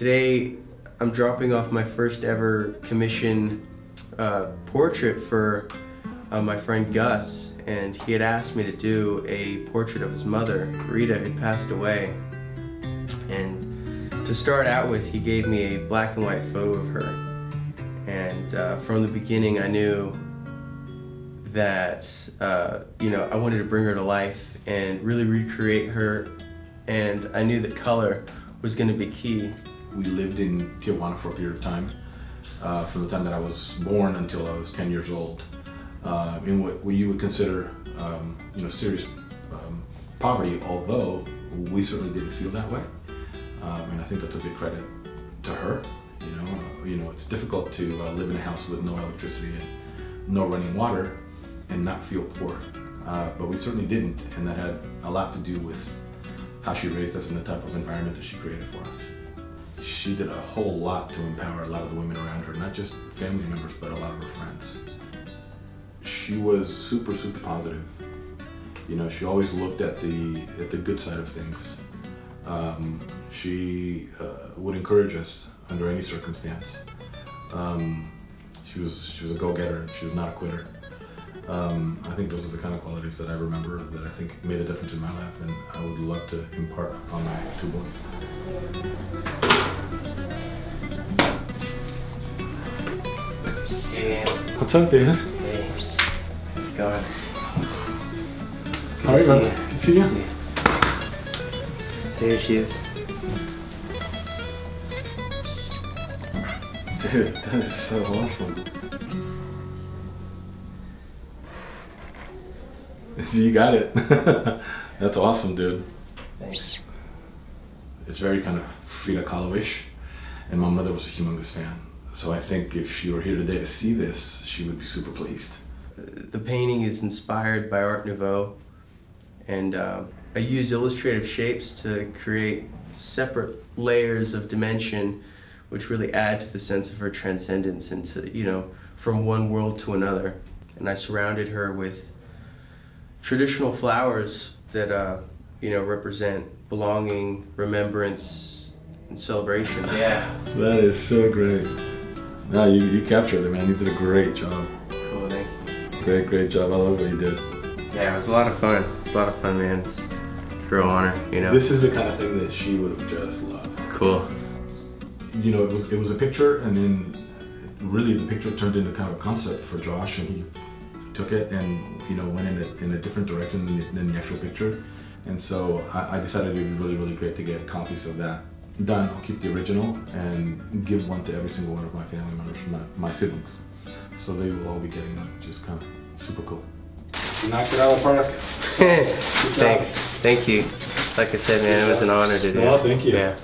Today, I'm dropping off my first ever commission uh, portrait for uh, my friend Gus, and he had asked me to do a portrait of his mother. Rita had passed away, and to start out with, he gave me a black and white photo of her. And uh, from the beginning, I knew that uh, you know I wanted to bring her to life and really recreate her, and I knew that color was going to be key. We lived in Tijuana for a period of time, uh, from the time that I was born until I was 10 years old, uh, in what, what, you would consider, um, you know, serious um, poverty. Although we certainly didn't feel that way, um, and I think that's a big credit to her. You know, uh, you know, it's difficult to uh, live in a house with no electricity and no running water and not feel poor. Uh, but we certainly didn't, and that had a lot to do with how she raised us and the type of environment that she created for us. She did a whole lot to empower a lot of the women around her, not just family members, but a lot of her friends. She was super, super positive. You know, she always looked at the at the good side of things. Um, she uh, would encourage us under any circumstance. Um, she was she was a go-getter. She was not a quitter. Um, I think those are the kind of qualities that I remember that I think made a difference in my life, and I would love to impart on my two boys. What's up, Dan? Hey, how's it going? How are you, man? See you. So here she is. Dude, that is so awesome. you got it. That's awesome, dude. Thanks. It's very kind of Frida Kahlo-ish, and my mother was a humongous fan. So I think if she were here today to see this, she would be super pleased. The painting is inspired by Art Nouveau, and uh, I use illustrative shapes to create separate layers of dimension, which really add to the sense of her transcendence into, you know, from one world to another. And I surrounded her with traditional flowers that uh, you know represent belonging, remembrance, and celebration. Yeah. That is so great. No, you, you captured it, man. You did a great job. Cool, thank you. Great, great job. I love what you did. Yeah, it was a lot of fun. It was a lot of fun, man. Real honor, you know. This is the kind of thing that she would have just loved. Cool. You know, it was it was a picture, and then really the picture turned into kind of a concept for Josh, and he took it and you know went in a, in a different direction than the, than the actual picture. And so I, I, decided it would be really, really great to get copies of that done. I'll keep the original and give one to every single one of my family members, my, my siblings. So they will all be getting one, just kind of super cool. You knocked it out of the park. Thanks. Thank you. Like I said, man, it was an honor to do. Well, thank you. Yeah.